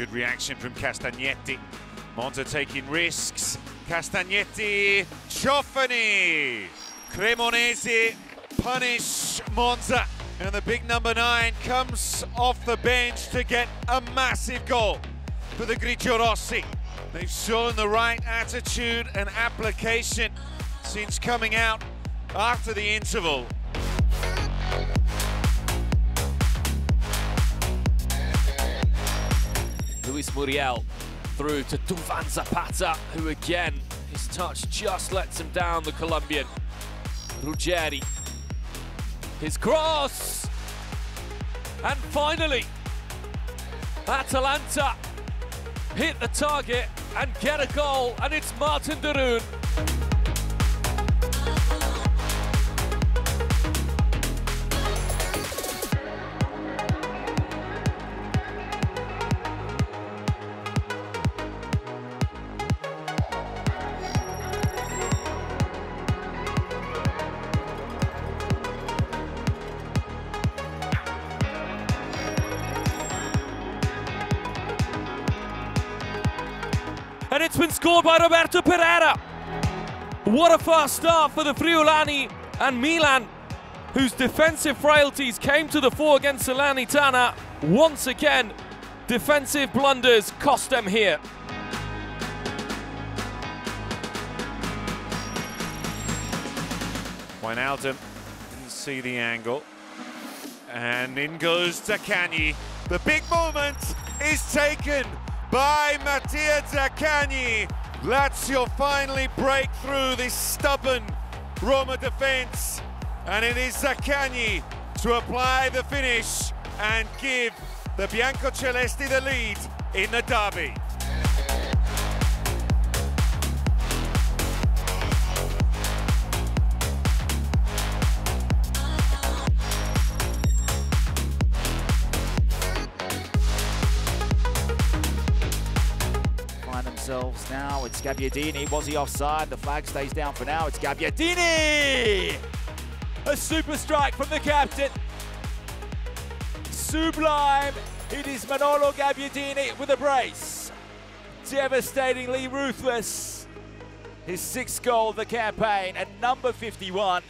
Good reaction from Castagnetti. Monza taking risks. Castagnetti, Ciofani. Cremonese punish Monza. And the big number nine comes off the bench to get a massive goal for the Grigio Rossi. They've shown the right attitude and application since coming out after the interval. Muriel through to Duvan Zapata, who again, his touch just lets him down, the Colombian. Ruggeri. His cross! And finally, Atalanta hit the target and get a goal, and it's Marten de and it's been scored by Roberto Pereyra. What a fast start for the Friulani and Milan, whose defensive frailties came to the fore against Salernitana. Once again, defensive blunders cost them here. Wijnaldum didn't see the angle. And in goes Zaccagni. The big moment is taken by Mattia Zaccagni. Lazio finally break through this stubborn Roma defence. And it is Zaccagni to apply the finish and give the Bianco Biancocelesti the lead in the derby. Themselves now. It's Gabbiadini. Was he offside? The flag stays down for now. It's Gabbiadini! A super strike from the captain. Sublime. It is Manolo Gabbiadini with a brace. Devastatingly ruthless. His sixth goal of the campaign at number 51.